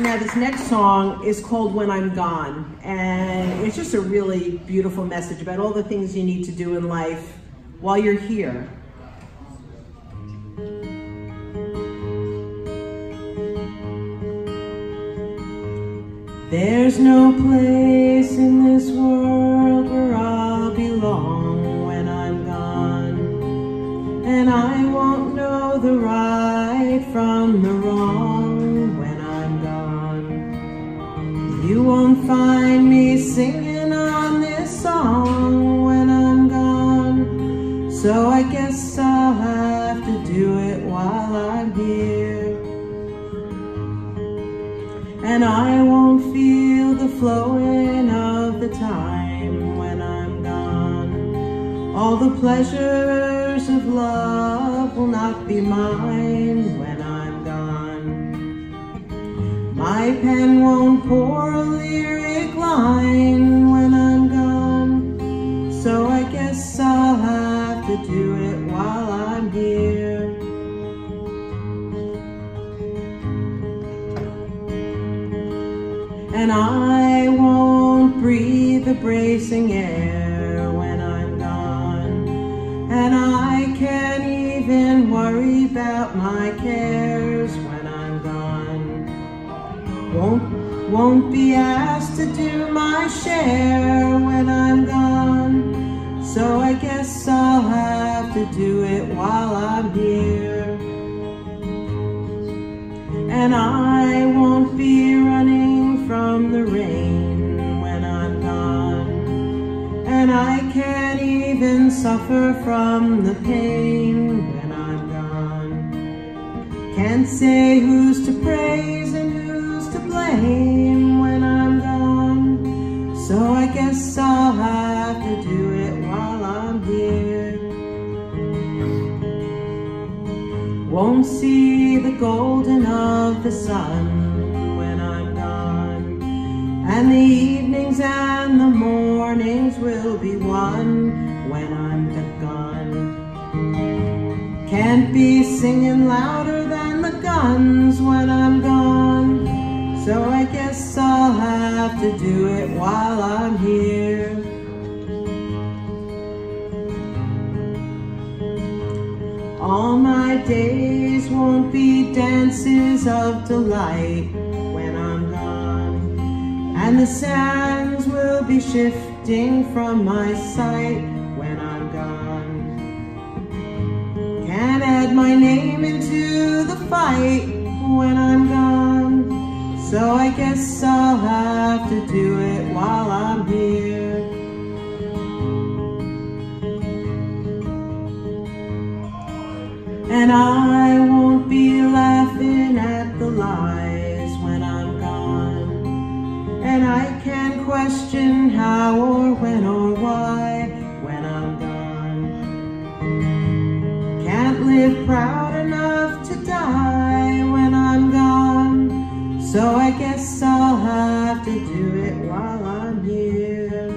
now this next song is called When I'm Gone, and it's just a really beautiful message about all the things you need to do in life while you're here. There's no place in this world where I'll belong when I'm gone, and I won't know the right from the wrong You won't find me singing on this song when I'm gone, so I guess I'll have to do it while I'm here. And I won't feel the flowing of the time when I'm gone. All the pleasures of love will not be mine My pen won't pour a lyric line when I'm gone. So I guess I'll have to do it while I'm here. And I won't breathe the bracing air when I'm gone. And I can't even worry about my cares. Won't, won't be asked to do my share when I'm gone. So I guess I'll have to do it while I'm here. And I won't be running from the rain when I'm gone. And I can't even suffer from the pain when I'm gone. Can't say who's to praise and to blame when I'm gone. So I guess I'll have to do it while I'm here. Won't see the golden of the sun when I'm gone. And the evenings and the mornings will be one when I'm gone. Can't be singing louder than the guns when to do it while I'm here. All my days won't be dances of delight when I'm gone. And the sands will be shifting from my sight when I'm gone. Can't add my name into the fight when I'm gone. So I guess I'll have to do it while I'm here. And I won't be laughing at the lies when I'm gone. And I can't question how or when or why when I'm gone. Can't live proud guess I'll have to do it while I'm here.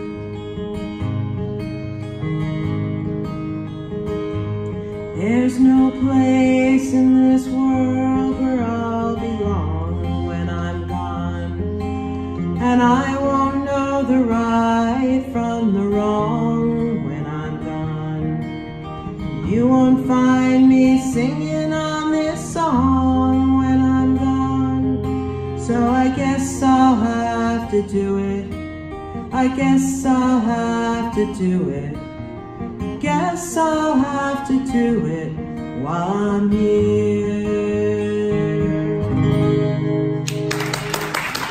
There's no place in this world where I'll belong when I'm gone. And I won't know the right from the wrong when I'm gone. You won't find me singing guess I'll have to do it. I guess I'll have to do it. Guess I'll have to do it while I'm here.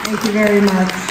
Thank you very much.